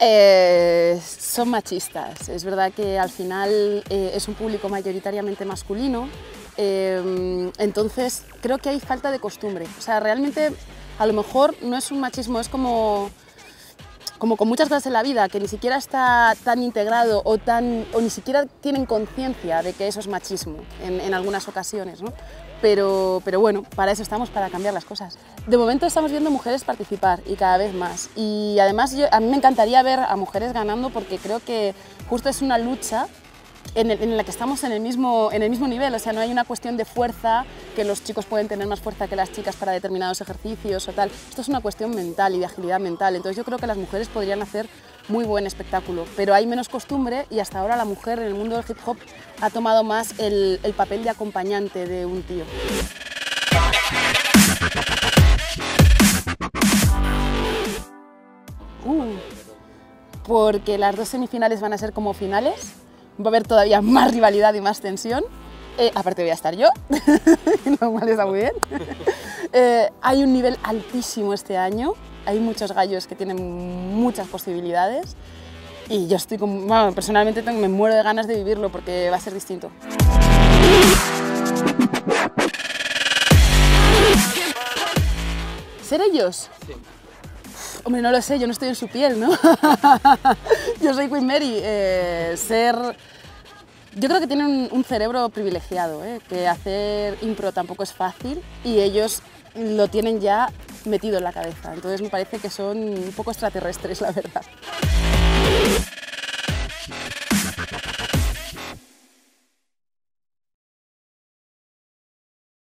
Eh, son machistas. Es verdad que al final eh, es un público mayoritariamente masculino, eh, entonces creo que hay falta de costumbre. O sea, realmente a lo mejor no es un machismo, es como, como con muchas cosas en la vida, que ni siquiera está tan integrado o, tan, o ni siquiera tienen conciencia de que eso es machismo en, en algunas ocasiones. ¿no? pero, pero bueno, para eso estamos, para cambiar las cosas. De momento estamos viendo mujeres participar y cada vez más. Y además yo, a mí me encantaría ver a mujeres ganando porque creo que justo es una lucha en, la que estamos en el, mismo, en el mismo nivel, o sea, no hay una cuestión de fuerza, que los chicos pueden tener más fuerza que las chicas para determinados ejercicios o tal. Esto es una cuestión mental y de agilidad mental, entonces yo creo que las mujeres podrían hacer muy buen espectáculo, pero hay menos costumbre y hasta ahora la mujer en el mundo del hip hop ha tomado más el, el papel de acompañante de un tío. Uh, porque las dos semifinales van a ser como finales, va a haber todavía más rivalidad y más tensión. Eh, aparte voy a estar yo, lo cual está muy bien. Eh, hay un nivel altísimo este año, hay muchos gallos que tienen muchas posibilidades y yo estoy, con, bueno, personalmente me muero de ganas de vivirlo porque va a ser distinto. ¿Ser ellos? Sí. Hombre, no lo sé, yo no estoy en su piel, ¿no? yo soy Queen Mary. Eh, ser... Yo creo que tienen un, cerebro privilegiado, ¿eh? que hacer impro tampoco es fácil y ellos lo tienen ya metido en la cabeza. Entonces me parece que son un poco extraterrestres, la verdad.